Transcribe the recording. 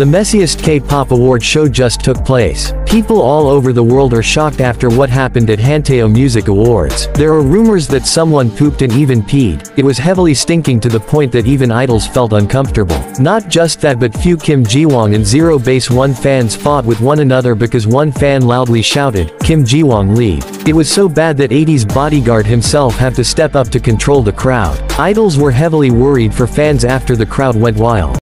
The messiest K-pop award show just took place. People all over the world are shocked after what happened at Hanteo Music Awards. There are rumors that someone pooped and even peed. It was heavily stinking to the point that even idols felt uncomfortable. Not just that but few Kim Jiwoong and Zero Base One fans fought with one another because one fan loudly shouted, Kim Jiwoong leave. It was so bad that ATEEZ bodyguard himself had to step up to control the crowd. Idols were heavily worried for fans after the crowd went wild.